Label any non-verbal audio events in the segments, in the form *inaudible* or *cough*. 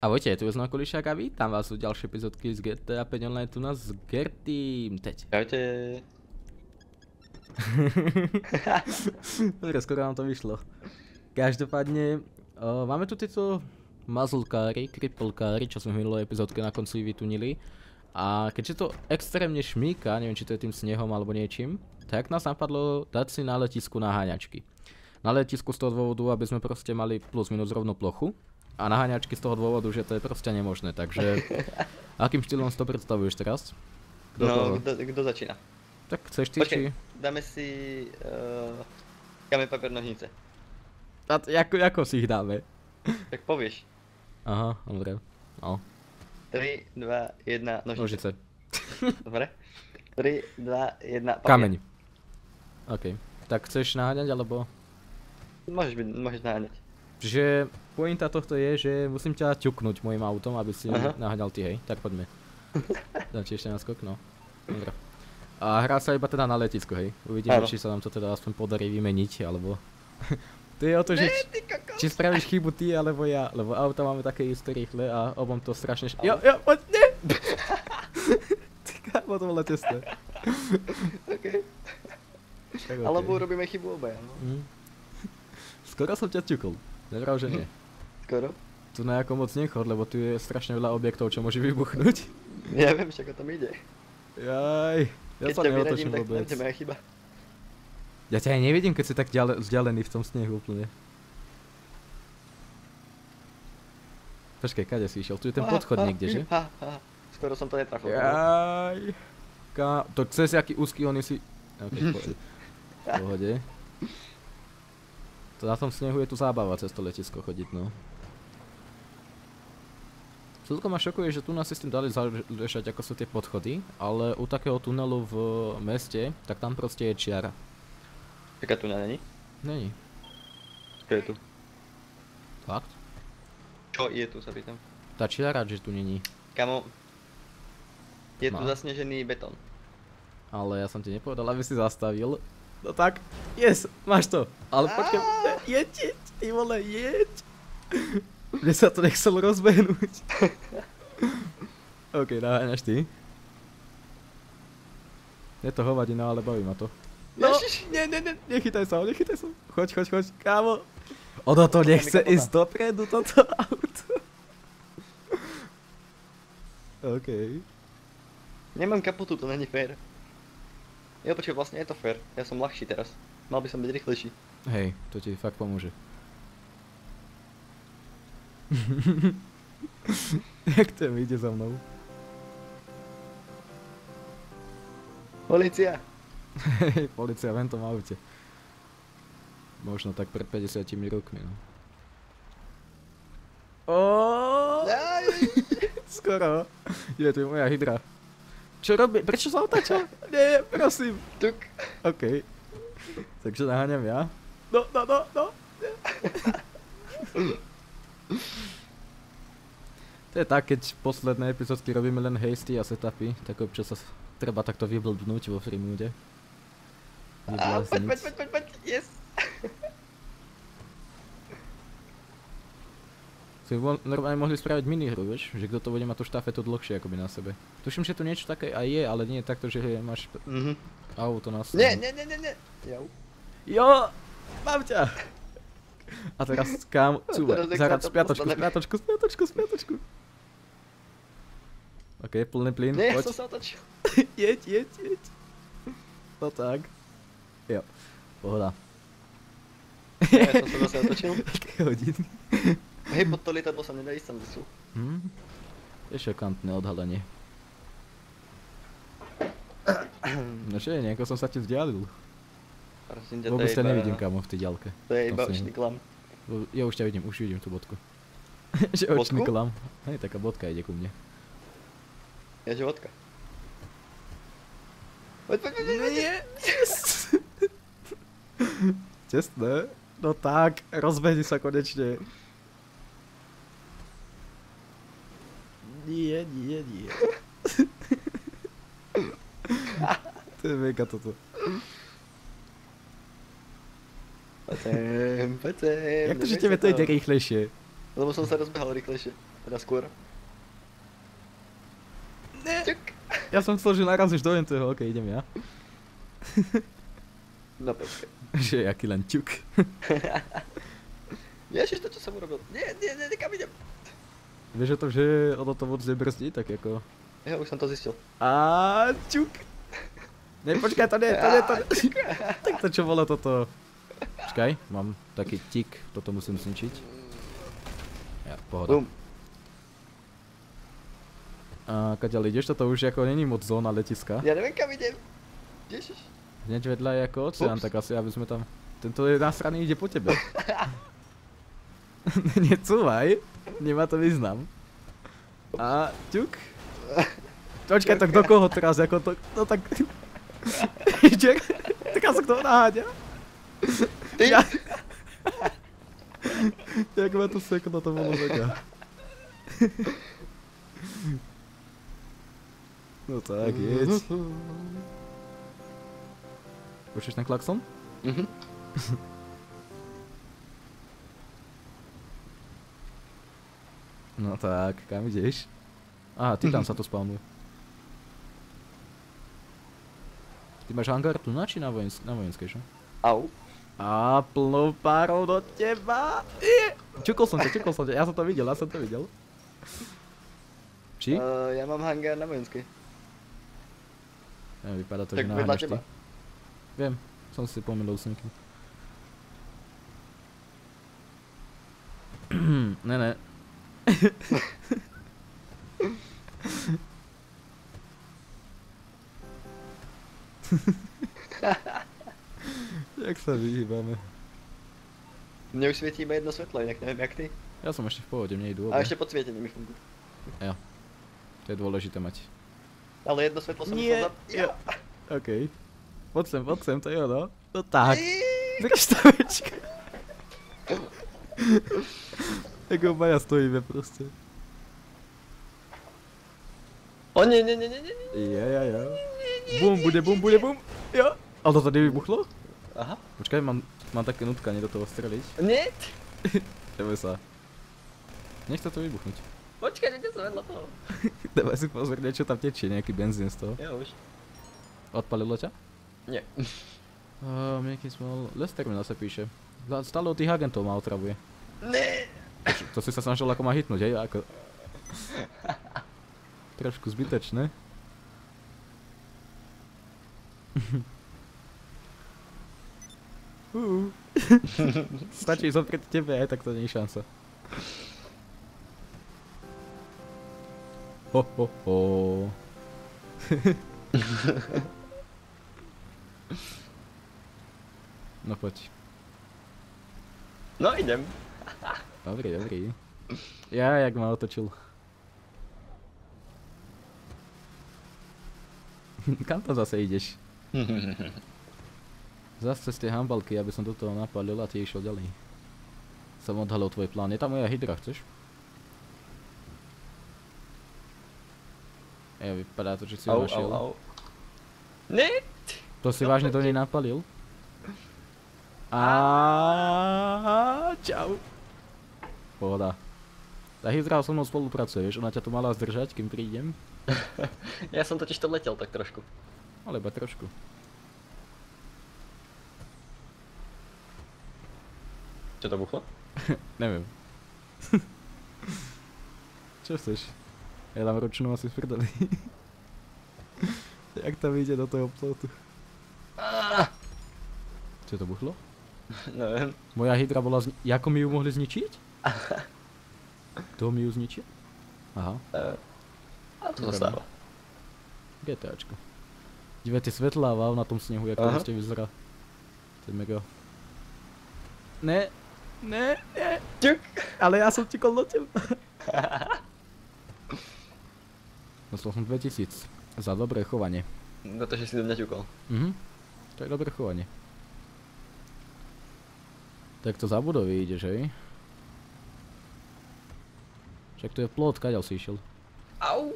Ahojte, tu je znova Kulišák a vítam vás u ďalšej epizódky z GTA 5 Online tu nás s Gertým teď. Čaute. *laughs* Dobre, skoro nám to vyšlo. Každopádne, uh, máme tu tieto muzzlekári, cripple čo sme v minulej epizódke na konci vytunili. A keďže to extrémne šmíka, neviem či to je tým snehom alebo niečím, tak nás napadlo dať si na letisku naháňačky. Na letisku z toho dôvodu, aby sme proste mali plus minus rovnú plochu a naháňačky z toho dôvodu, že to je proste nemožné, takže *laughs* akým štýlom si to predstavuješ teraz? Kto no, kto, kto začína? Tak chceš ty, Počkej, či... dáme si uh, kameň, papier, nožnice. A t- ako, ako si ich dáme? Tak povieš. Aha, dobre. No, 3, 2, 1, nožnice. nožice. Dobre? 3, 2, 1, papier. Kameň. OK. Tak chceš naháňať, alebo... Môžeš, byť, môžeš naháňať. Že pointa tohto je, že musím ťa ťuknúť môjim autom, aby si Aha. naháňal ty, hej? Tak poďme. *laughs* Dám ti ešte naskok, no. Dobre. A hrá sa iba teda na letisku, hej? Uvidíme, Áno. či sa nám to teda aspoň podarí vymeniť, alebo... *laughs* to je o to, že či, spravíš chybu ty, alebo ja, lebo auta máme také isté rýchle a obom to strašne... Š- jo, jo, poď, nie! *laughs* ty kámo, to bolo tesné. Okay. Tak. Alebo urobíme chybu obaja, no. Hm. Skoro som ťa ťukol. Nevral, že nie. Skoro. Tu na ako moc nechod, lebo tu je strašne veľa objektov, čo môže vybuchnúť. *laughs* Ja viem, však o tom ide. Jaj, ja Keď sa ťa neotočím vôbec. to moja chyba. Ja ťa aj nevidím, keď si tak ďale, vzdialený v tom snehu úplne. Počkaj, kade si išiel? Tu je ten podchod ha, niekde, že? Ha. Skoro som to netrafil. Jaj. Ka... To cez aký úzky oni si... Ok, v *laughs* pohode. To na tom snehu je tu zábava cez to letisko chodiť, no. Celkom ma šokuje, že tu nás si s tým dali zalešať, ako sú tie podchody, ale u takého tunelu v meste, tak tam proste je čiara. Taká tu není? Není. Čo je tu? Fakt? Čo je tu, sa pýtam. Tá čiara, že tu není. Kamo, je tu zasnežený betón. Ale ja som ti nepovedal, aby si zastavil. No tak, yes, máš to. Ale počkaj, jeď, jeď, ty vole, jeď. Mne sa to nechcel rozbehnúť. OK, naháňaš ty. Je to hovadina, ale baví ma to. No, nie, nie, nie, nechytaj sa, nechytaj sa. Choď, choď, choď, kámo. Ono to nechce ísť dopredu, toto auto. OK. Nemám kapotu, to není fér. Jo, počkaj, vlastne je to fér. Ja som ľahší teraz. Mal by som byť rýchlejší. Hej, to ti fakt pomôže. *laughs* Jak to ide za mnou? Polícia! Hej, policia v tom aute. Možno tak pred 50 rokmi, no. *laughs* Skoro. Je, tu moja hydra. Čo robí? Prečo sa otáča? *laughs* Nie, prosím. tuk. OK. Takže naháňam ja. No, no, no, no. To je tak, keď posledné epizódky robíme len hasty a setupy, tak občas sa treba takto vyblbnúť vo freemoode. Á, poď, poď, poď, poď, yes! Si mo- normálne mohli spraviť minihru, vieš? Že kto to bude mať tú štafetu dlhšie akoby na sebe. Tuším, že to niečo také aj je, ale nie takto, že máš Mhm. auto na Nie, nie, nie, nie, nie. Jau. Jo, mám ťa! A teraz kam, *laughs* sa zahrať to spiatočku, spiatočku, spiatočku, spiatočku. OK, plný plyn, Nie, poď. som sa otočil. *laughs* jeď, jeď, jeď. No tak. Jo, pohoda. Nie, som sa zase otočil. *laughs* Také hodiny. Hej, pod to lietadlo sa nedá ísť tam sú. Hm? Je šokantné odhalenie. No čo je, nejako som sa ti vzdialil. Prosím ťa, to Vôbec ťa nevidím kamo v tej ďalke. To je iba očný klam. Ja už ťa vidím, už vidím tú bodku. *laughs* že očný klam. Hej, taká bodka ide ku mne. Ja že vodka. Poď, poď, poď, poď, poď. Nie, yes. *laughs* Čestné. No tak, rozbehni sa konečne. Nie, nie, nie. *laughs* to je mega toto. Poď sem. Jak to, že tebe to ide rýchlejšie? Lebo som sa rozbehal rýchlejšie. Teda skôr. Ne. Ťuk. Ja som chcel, že narazíš do toho, ok, idem ja. *laughs* No počkaj. že jaký len ťuk. *laughs* Ježiš, to čo som urobil. Nie, nie, nie, nikam idem. Vieš o tom, že ono to moc nebrzdí, tak ako... Ja už som to zistil. A ťuk. Ne, počkaj, to nie, to nie, to nie. *laughs* tak to čo bolo toto? Počkaj, mám taký tik, toto musím zničiť. Ja, pohoda. Bum. A kaďal ideš, toto už ako není moc zóna letiska. Ja neviem kam idem. Ježiš. Hneď vedľa je ako oceán, Ups. tak asi aby sme tam... Tento je nasraný, ide po tebe. *laughs* *laughs* Necúvaj, nemá to význam. A ťuk. *laughs* Počkaj, tak do koho teraz, ako to, no tak... *laughs* Ide, tak sa kto naháňa. Ty? Ja. *laughs* Jak ma to sekno, to bolo mega. No tak, jeď. Počuješ ten klakson? Mhm. No tak, kam ideš? Aha, ty tam sa to spawnuje. Ty máš hangár tu na či na, vojensk- na vojenskej, že? Au. A plnou párou do teba. Je. Čukol som ťa, čukol som ťa, ja som to videl, ja som to videl. Či? Uh, ja mám hangár na vojenskej. Ja, vypadá to, tak že naháňaš ty. Viem, som si pomýlil s niekým. *clears throat* ne, ne. *laughs* Jak sa vyhýbame? Mne už svietí iba jedno svetlo, inak neviem jak ty. Ja som ešte v pohode, mne idú A obe. ešte podsvietenie mi funguje. To je dôležité mať. Ale jedno svetlo som Nie, musel zap... ja. OK. Poď sem, poď sem, to je ono. No tak. Drž stavečka. *laughs* Ako Maja stojíme proste. O nie, nie, nie, nie, nie, nie. Ja, ja, ja. Bum, bude bum, bude bum. Jo. Ale to tady vybuchlo? Aha. Počkaj, mám, mám také nutkanie do toho streliť. Nie. *laughs* Deve sa. Nech to vybuchnúť. Počkaj, kde som vedľa toho. *laughs* Dávaj si pozor, niečo tam tečie, nejaký benzín z toho. Ja už. Odpalilo ťa? Nie. Uh, Mickey Small, Les Terminal sa píše. Stále od tých agentov ma otravuje. Ne. To si sa snažil ako ma hitnúť, hej? Ako... Trošku zbytečné. Uh. *laughs* Stačí zoprieť tebe, aj tak to nie je šanca. Ho, ho, ho. *laughs* no poď. No idem. *laughs* Dobrý, dobrý. Ja, jak ma otočil. *laughs* Kam tam zase ideš? *laughs* Zase cez tie hambalky, aby som do toho napalil a ty išiel ďalej. Som odhalil tvoj plán. Je tam moja hydra, chceš? Ja, vypadá to, že si Au, au, našiel. au. Ne. To si No, vážne do nej napalil? A čau. Pohoda. Tá hydra so mnou spolupracuje, vieš, ona ťa tu mala zdržať, kým prídem. *laughs* Ja som totiž to letel tak trošku. Ale iba trošku. Čo to buchlo? *laughs* Neviem. *laughs* Čo chceš? Ja dám ručnú asi v prdeli. Jak tam ide do toho plotu? Ah, Čo to buchlo? neviem. Moja hydra bola zni- Jako mi ju mohli zničiť? Kto mi ju zničil? Aha, Eh, A to Dobre. sa stáva. GTAčko. Dive tie svetlá wow, na tom snehu, jak to proste vyzerá. To je mega. Ne, ne, ne, Ťuk. ale ja som tikol do teba. *laughs* Dostal som 2000 za dobré chovanie. No to, že si do mňa ťukol. Mhm, to je dobré chovanie. Tak to za budovy ideš, hej? Však to je plot, kaďal si išiel. Au.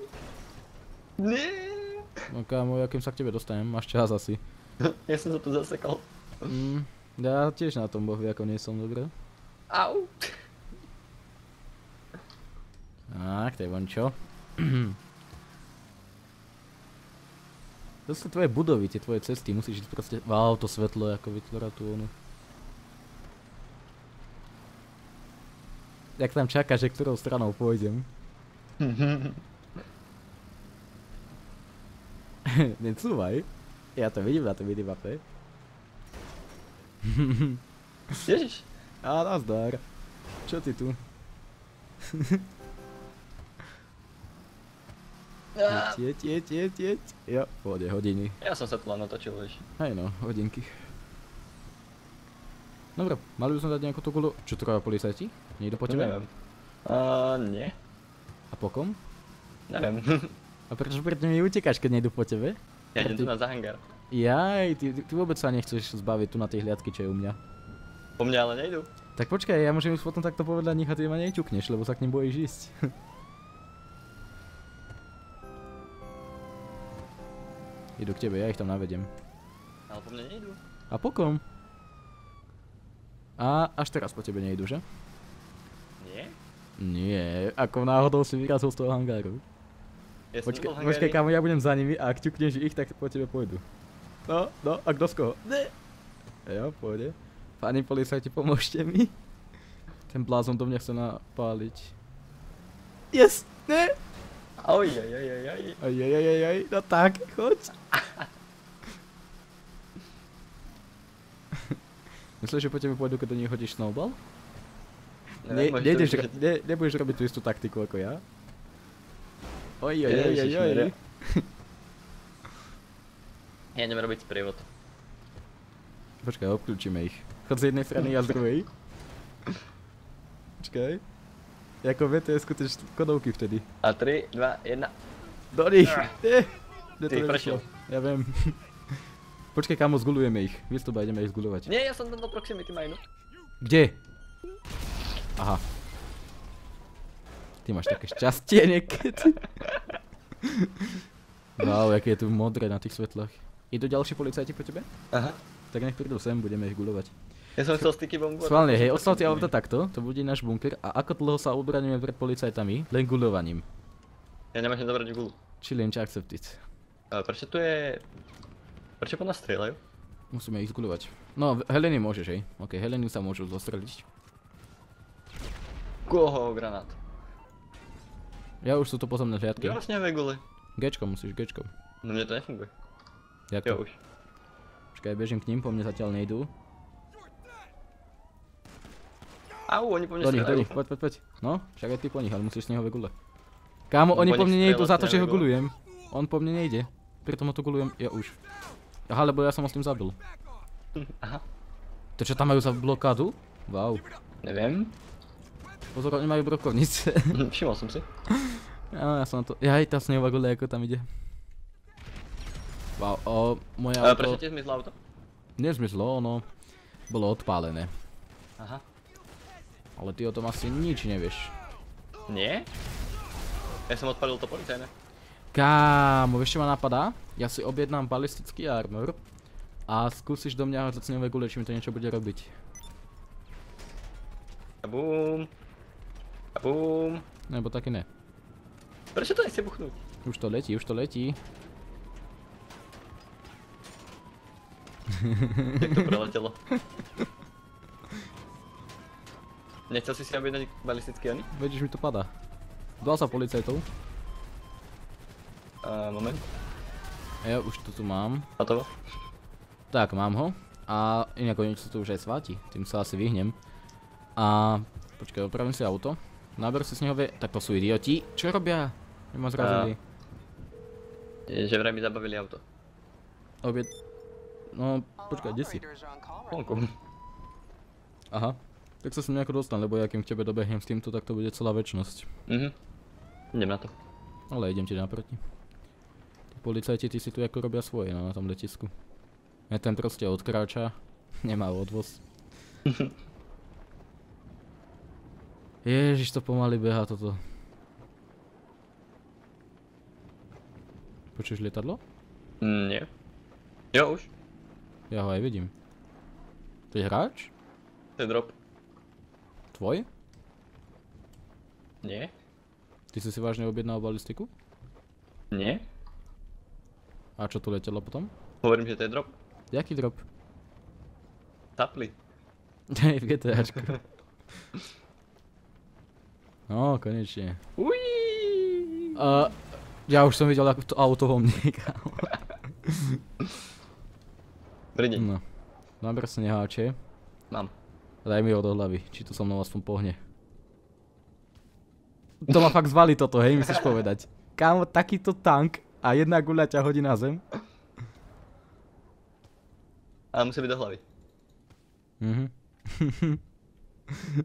Nie. No kámo, ja kým sa k tebe dostanem, máš čas asi. *laughs* Ja som sa tu zasekal. Mm, ja tiež na tom bohu, ako nie som dobré. Au. Tak, to je vončo. *clears throat* To sú tvoje budovy, tie tvoje cesty, musíš ísť proste... Wow, to svetlo, ako vytvára tú onu. Jak tam čakáš, že ktorou stranou pôjdem. *laughs* Necúvaj. Ja to vidím na tej minimape. Ježiš. A nazdar. Čo ty tu? *laughs* Á, Jeď, jeď, jeď, jeď. Jo, pôjde hodiny. Ja som sa tu len natočil, vieš. Hej no, hodinky. Dobre, mali by sme dať nejakú tú gulu. Čo to policajti? Niekto po tebe? Neviem. A nie. A pokom? Neviem. A prečo pred nimi utekáš, keď nejdu po tebe? ja idem tu na zahangár. Jaj, ty, ty, ty vôbec sa nechceš zbaviť tu na tej hliadky, čo je u mňa. Po mne ale nejdu. Tak počkaj, ja môžem ísť potom takto povedať nich a ty ma neťukneš, lebo sa k nim bojíš ísť. *laughs* Idú k tebe, ja ich tam navedem. Ale po mne nejdu. A pokom? A až teraz po tebe nejdu, že? Nie? Ako náhodou si vyrazil z toho hangáru. Ja Počkaj, počkaj kámo, ja budem za nimi a ak ťukneš ich, tak po tebe pôjdu. No, no, a kto z koho? Ne. Jo, pôjde. Páni policajti, pomôžte mi. Ten blázon do mňa chce napáliť. Yes! Ne! Oj, oj, oj, oj, oj. Aj, aj, no tak, choď. *laughs* Myslíš, že po tebe pôjdu, keď do nich hodíš snowball? Ne, nejdeš, vyskúšať. ne, nebudeš robiť tú istú taktiku ako ja? Oj, oj, oj, oj, oj. *laughs* Ja idem robiť sprievod. Počkaj, obklúčime ich. Chod z jednej strany a z druhej. Počkaj. Jako VTS ty kodovky vtedy. A 3, 2, 1. Do nich! To Ty, nevyšlo. prešiel. Ja viem. Počkaj, kamo, zgulujeme ich. Vystup a ideme ich zgulovať. Nie, ja som tam do proximity minu. Kde? Aha. Ty máš také šťastie niekedy. Wow, aké je tu modré na tých svetlách. Idú ďalší policajti po tebe? Aha. Tak nech prídu sem, budeme ich gulovať. Ja som chcel sticky bombu. Schválne, hej, som ostal ti proximity auto takto, to bude náš bunker a ako dlho sa obraníme pred policajtami? Len gulovaním. Ja nemôžem zabrať gulu. Challenge accepted. Ale prečo tu je... Prečo po nás strieľajú? Musíme ich zgulovať. No, Heleny môžeš, hej. Ok, Heleny sa môžu zostreliť. Koho granát? Ja už sú to pozemné hliadky. Ja vlastne gule. Gčkom musíš, Gčkom. No mne to nefunguje. Jak to? už. Počkaj, bežím k ním, po mne zatiaľ nejdú. Au, oni po mne nich, do nich, poď, poď, poď. No, však aj ty po nich, ale musíš snehové gule. Kámo, On oni po mne nejdú za to, že ho gulujem. On po mne nejde. Preto ho tu gulujem, ja už. Aha, lebo ja som ho s tým zabil. *laughs* Aha. To čo tam majú za blokádu? Wow. Neviem. Pozor, oni majú brokovnice. Všimol som si. *laughs* Ja, ja som na to... Ja aj snehová gule, ako tam ide. Wow, o, moje auto... prečo ti zmizlo auto? Nezmyslo, ono bolo odpálené. Aha. Ale ty o tom asi nič nevieš. Nie? Ja som odpalil to policajné. Kámo, vieš čo ma napadá? Ja si objednám balistický armor a skúsiš do mňa snehové gule, či mi to niečo bude robiť. Kabum. Kabum. Nebo taky ne. Prečo to nechce buchnúť? Už to letí, už to letí. Jak to preletelo. Nechcel si si objednať balistický oni? Vidíš, mi to padá. Dal sa policajtov. Uh, moment. Ja už to tu mám. Hotovo. Tak, mám ho. A inak sa tu už aj sváti. Tým sa asi vyhnem. A... Počkaj, opravím si auto. Naber si snehové... Tak to sú idioti. Čo robia? Nemá zrazili. Že vraj mi zabavili auto. Objed... No, počkaj, kde si? Vonku. Aha. Tak sa sem nejako dostan, lebo ja kým k tebe dobehnem s týmto, tak to bude celá väčnosť. Mhm. Idem na to. Ale idem ti naproti. Tí policajti, tí si tu ako robia svoje, no, na tom letisku. Ja ten proste odkráča, *laughs* nemá odvoz. *laughs* Ježiš, to pomaly beha toto. Počuješ lietadlo? Mm, nie. Jo, už. Ja ho aj vidím. To je hráč? To je drop. Tvoj? Nie. Ty si si vážne objednal balistiku? Nie? A čo tu letelo potom? Hovorím, že to je drop. Jaký drop? Tapli. *laughs* Hej, v GTAčku. *laughs* No, konečne. Uiii. Uh, ja už som videl ako to auto kámo. Dobrý deň. No. Naber sa neháče. Mám. Daj mi ho do hlavy, či to so mnou aspoň pohne. To ma fakt zvali toto, hej, myslíš povedať. Kámo, takýto tank a jedna guľa ťa hodí na zem. Ale musí byť do hlavy. Mhm.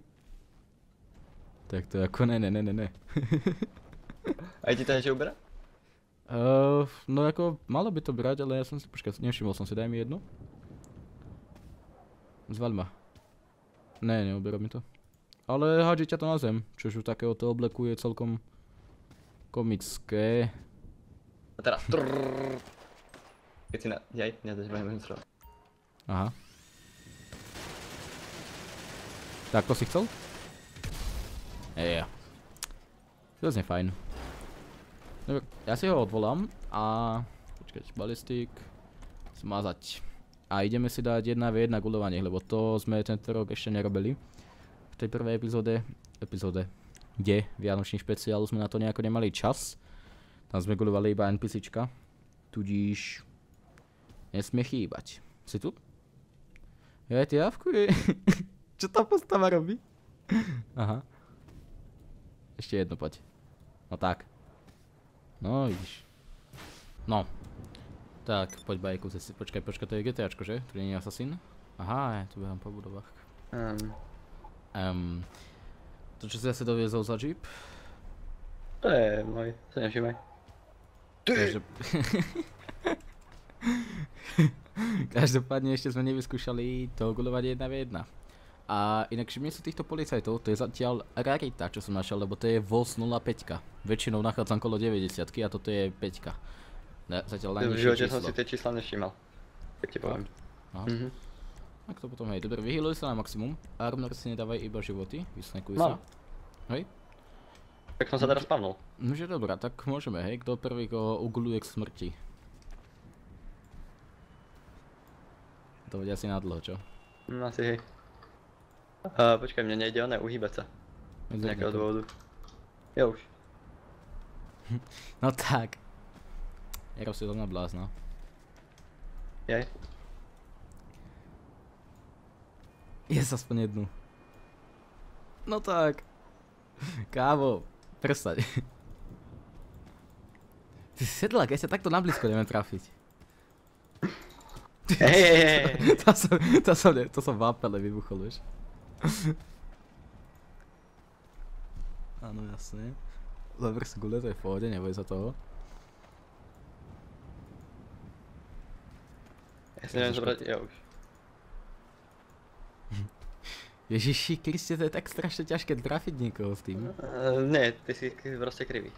*laughs* tak to je ako ne, ne, ne, ne, ne. *laughs* Aj ti to niečo uberá? Uh, no ako, malo by to brať, ale ja som si, počkaj, nevšimol som si, daj mi jednu. Zvaľ ma. Ne, neuberá mi to. Ale hádže ťa to na zem, čož u takéhoto obleku je celkom komické. A teraz. Trrrr. Keď si na... Jaj, srovať. Aha. Tak to si chcel? Eja. To znie fajn. Dobre, ja si ho odvolám a... Počkať, balistik... Zmazať. A ideme si dať 1v1 guľovanie, lebo to sme tento rok ešte nerobili. V tej prvej epizóde... Epizóde. Kde? Vianočný špeciál sme na to nejako nemali čas. Tam sme guľovali iba NPCčka. Tudíž... Nesmie chýbať. Si tu? Ja ti javkuje. *laughs* Čo tá postava robí? Aha. Ešte jedno, poď. No tak. No, vidíš. No. Tak, poď bajku, si, počkaj, počkaj, to je GTAčko, že? To nie je Assassin? Aha, ja tu behám po budovách. Um, Um, to čo si asi doviezol za Jeep? to je môj, to nevšimaj. Takže... *laughs* Každopádne ešte sme nevyskúšali to guľovať 1v1. A inak všimni si týchto policajtov, to je zatiaľ rarita, čo som našiel, lebo to je VOS 05. Väčšinou nachádzam kolo 90 a toto je 5. Ne, zatiaľ V najnižšie živote som číslo. si tie čísla nevšímal. Keď ti poviem. Aha. Mhm. Tak to potom hej, dobre, vyhýluj sa na maximum. Armor si nedávaj iba životy, vysnekuj sa. Mám. Hej? Tak som sa teraz spavnul. Nože dobrá, tak môžeme, hej, kto prvý koho uguluje k smrti. To bude asi na dlho, čo? No asi hej. Uh, počkaj, mne nejde oné uhýbať sa. Z nejakého dôvodu. Jo už. *laughs* No tak. Jero si to na blázna. Jaj. Je aspoň jednu. No tak. Kávo, prestaň. *laughs* Ty si sedlak, ja sa takto na blízko neviem trafiť. Hej, hej, hej, *laughs* to som, to som, to som v apele vybuchol, vieš. *laughs* Áno, jasne. Dobre, si gule, to je v pohode, neboj sa toho. Ja si neviem zobrať, jo už. *laughs* Ježiši Kriste, to je tak strašne ťažké trafiť niekoho s tým. Uh, nie, ty si proste krivý.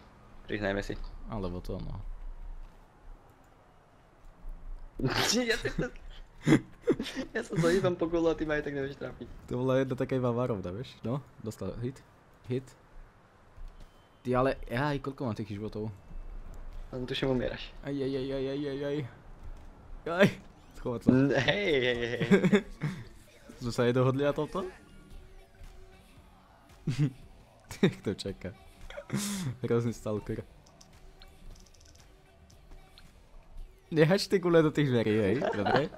Priznajme si. Alebo to no. *laughs* ja, si to... *laughs* ja sa to hýbam po gulu a ty ma aj tak nevieš trafiť. To bola jedna taká iba varovna, vieš? No, dostal hit. Hit. Ty ale, aj, koľko mám tých životov? Len tuším umieraš. Aj, aj, aj, aj, aj, aj, aj. Aj, schovať sa. Hej, hej, hej. *laughs* Sme sa aj dohodli na toto? *laughs* Kto čaká? Hrozný stalker. Nehač ty gule do tých dverí, hej? Dobre?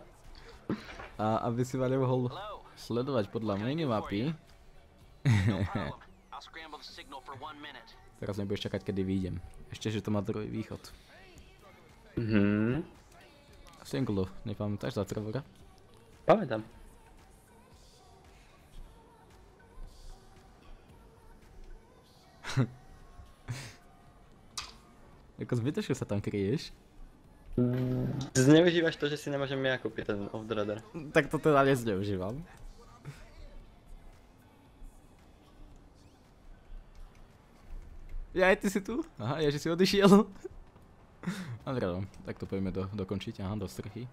A aby si ma nemohol sledovať podľa minimapy, No teraz nebudeš čakať, kedy vyjdem. Ešte, že to má druhý východ. Mhm. Singlu, nepamätáš za Trevora? Pamätám. *laughs* Ako zbytočne sa tam kryješ? Zneužívaš to, že si nemôžem ja kúpiť ten off the radar. Tak to teda nezneužívam. Ja aj ty si tu? Aha, ja že si odišiel. *laughs* Dobre, no, tak to poďme do, dokončiť, aha, do strchy.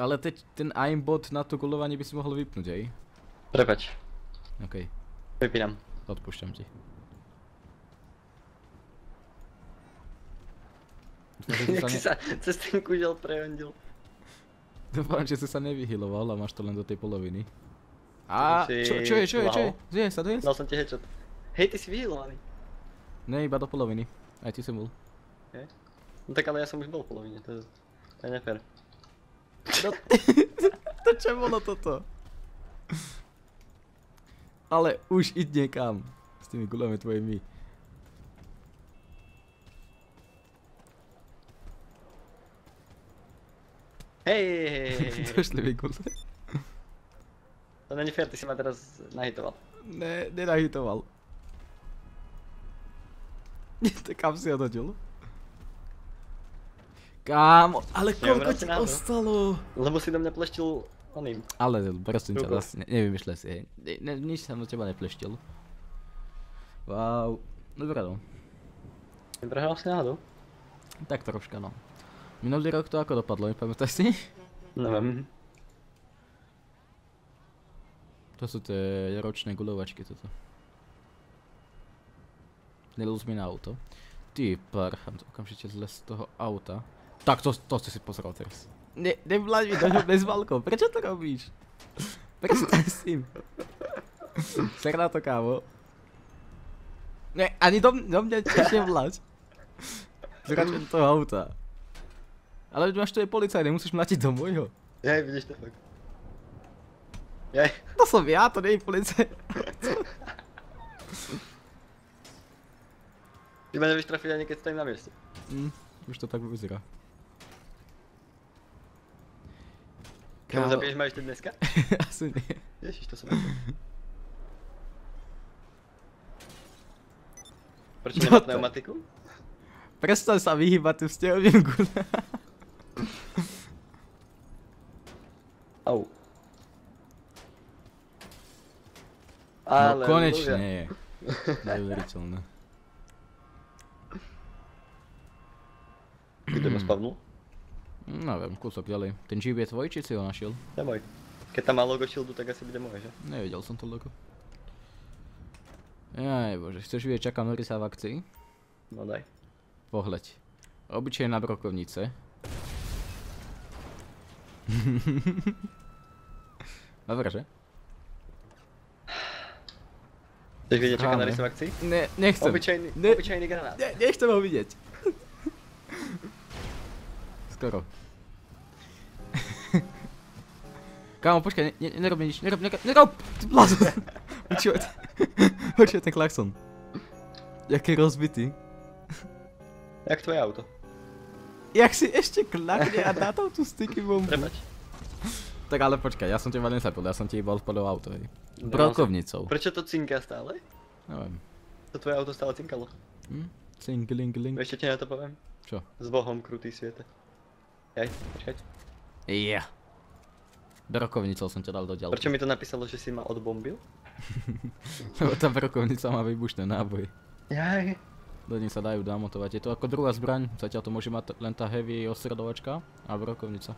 Ale te, ten aimbot na to gulovanie by si mohol vypnúť, hej? Prepač, OK. vypínam. Odpúšťam ti. Dúfam, sa ne- sa cez ten kužel prehondil. Dúfam, že si sa nevyhyloval a máš to len do tej poloviny. A čo, čo je, čo je, čo je? Zje sa, doje sa. Dal som ti headshot. Hej, ty si vyhýlovaný. Ne, iba do poloviny. Aj ty si bol. No tak ale ja som už bol v polovine, to je, to je nefér. *laughs* To čo bolo toto? Ale už id niekam. S tými guľami tvojimi. Hej. Došli mi gule. To není fér, ty si ma teraz nahitoval. Ne, nenahitoval. *laughs* To kam si hodil? Kámo, ale koľko ti ostalo? Lebo si do mňa pleštil oným. Ale prosím ťa, Rukou. zase, ne, nevymýšľaj si, hej. Ne, nič sa do teba nepleštil. Wow, dobre no. Neprehral si náhodou? Tak troška no. Minulý rok to ako dopadlo, nepamätáš si? Neviem. To sú tie ročné guľovačky toto. Nelúz mi na auto. Ty parcham, to okamžite zles z toho auta. Tak to, to ste si pozrel teraz. Ne, nevláď mi do ňu s prečo to robíš? Prestaň s tým. Ser na to kámo. Ne, ani do, do mňa tiež nevláď. Zračujem toho auta. Ale máš tu je policaj, nemusíš mlatiť do môjho. Jaj, vidíš to fakt. Jaj. To som ja, to nie je policaj. Ty ma nevieš trafiť ani keď stojím na mieste. Mm, už to tak vyzerá. Ma Kámo. zabiješ ma ešte dneska? *laughs* Asi nie. Ježiš, to som. Prečo No nemá to- pneumatiku? Prestaň sa vyhýbať tým stehovým gule. Au. No konečne. Neuveriteľné. Ty to ma spavnul? No neviem, kúsok ďalej. Ten jeep je tvoj, či si ho našiel? To je môj. Keď tam má logo shieldu, tak asi bude moje, že? Nevidel som to logo. Jaj bože, chceš vidieť, čaká Norisa v akcii? No daj. Pohľaď. Obyčajná brokovnice. Dobre, že? Chceš vidieť, čaká na Hráme. rysov akcii? Ne, nechcem. Obyčajný, Ne- obyčajný granát. Ne, nechcem ho vidieť. Skoro. Kámo, počkaj, ne, ne, nerob nič, nerob, nerob, nerob! Ty blázon! Počúvaj, počúvaj ten klakson. Jaký rozbitý. Jak tvoje auto? Jak si ešte klakne a dá tam tú sticky bombu. Prepač. Tak ale počkaj, ja som teba nezapil, ja som ti iba odpadol auto, hej. Brokovnicou. Prečo to cinká stále? Neviem. To tvoje auto stále cinkalo. Hm? Cingelingeling. Ešte ti na to poviem. Čo? S Bohom krutý sviete. Jaj, počkaj. Ja. Brokovnicou som ťa dal do ďalky. Prečo mi to napísalo, že si ma odbombil? *laughs* Lebo tá brokovnica má výbušné náboje. Jaj. Nich sa dajú namontovať. Je to ako druhá zbraň, zatiaľ to môže mať len tá heavy osredovačka a brokovnica.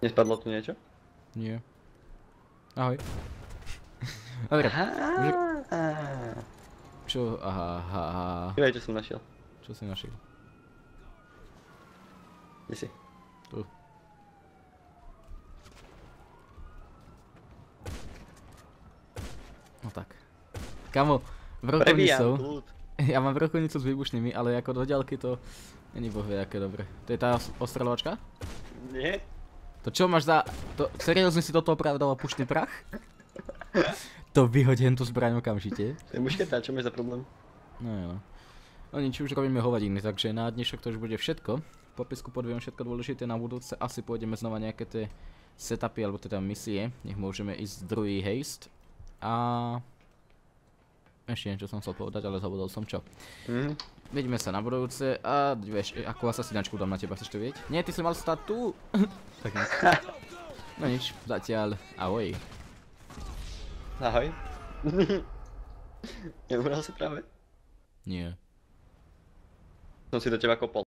Nespadlo tu niečo? Nie. Ahoj. *laughs* Dobre, čo, aha, Kývaj, čo som našiel. čo si našiel? Kde si? Tu. No tak. Kamo, Prebíjam brokovnicou, *laughs* ja mám brokovnicu s výbušnými, ale ako do ďalky to není boh vie aké dobre. To je tá os- ostreľovačka? Nie? To čo máš za... To, seriózne si do toho práve dala pušný prach? To vyhoď hen tú zbraň okamžite. To je mušketá, čo máš za problém? No jo. No nič, už robíme hovadiny, takže na dnešok to už bude všetko. V popisku podviem všetko dôležité na budúce. Asi pôjdeme znova nejaké tie setupy, alebo teda misie. Nech môžeme ísť druhý haste. A... Ešte niečo som chcel povedať, ale zabudol som čo. Mhm. Vidíme sa na budúce a vieš, akú asasinačku dám na teba, chceš to vidieť? Nie, ty si mal stať tu! *laughs* tak nič. *laughs* No nič, zatiaľ, ahoj. Ahoj. *laughs* Neumrel si práve? Nie. Som si do teba kopol.